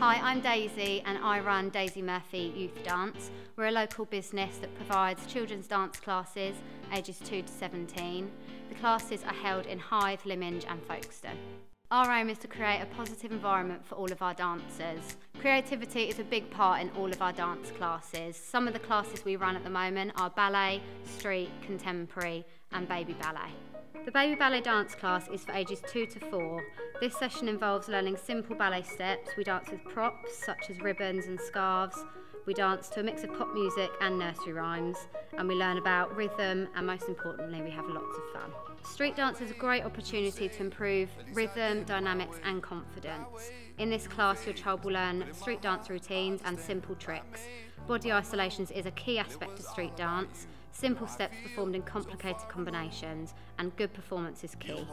Hi, I'm Daisy and I run Daisy Murphy Youth Dance. We're a local business that provides children's dance classes ages 2 to 17. The classes are held in Hythe, Lyminge and Folkestone. Our aim is to create a positive environment for all of our dancers. Creativity is a big part in all of our dance classes. Some of the classes we run at the moment are ballet, street, contemporary and baby ballet. The baby ballet dance class is for ages 2 to 4. This session involves learning simple ballet steps. We dance with props such as ribbons and scarves. We dance to a mix of pop music and nursery rhymes, and we learn about rhythm, and most importantly, we have lots of fun. Street dance is a great opportunity to improve rhythm, dynamics, and confidence. In this class, your child will learn street dance routines and simple tricks. Body isolations is a key aspect of street dance. Simple steps performed in complicated combinations, and good performance is key.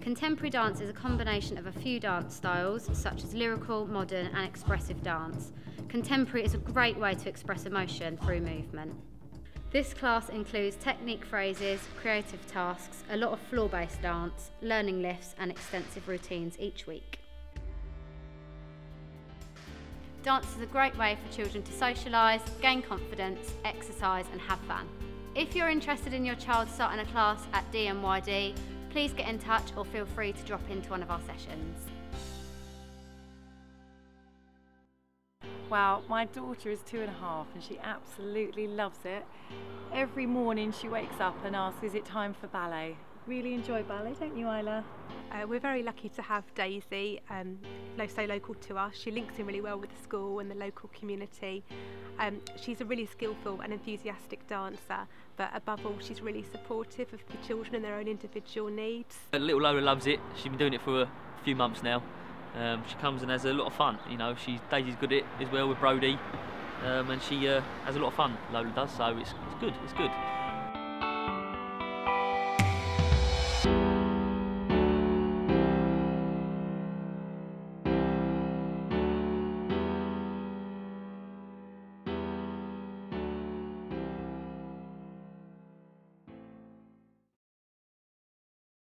Contemporary dance is a combination of a few dance styles, such as lyrical, modern, and expressive dance. Contemporary is a great way to express emotion through movement. This class includes technique phrases, creative tasks, a lot of floor based dance, learning lifts, and extensive routines each week. Dance is a great way for children to socialise, gain confidence, exercise and have fun. If you're interested in your child starting a class at DMYD, please get in touch or feel free to drop into one of our sessions. Wow, my daughter is two and a half and she absolutely loves it. Every morning she wakes up and asks, is it time for ballet? Really enjoy ballet, don't you, Isla? Uh, we're very lucky to have Daisy, um, so local to us. She links in really well with the school and the local community. Um, she's a really skillful and enthusiastic dancer, but above all, she's really supportive of the children and their own individual needs. Little Lola loves it. She's been doing it for a few months now. Um, she comes and has a lot of fun. You know, she's Daisy's good at it as well with Brody, um, and she uh, has a lot of fun. Lola does, so it's, it's good. It's good.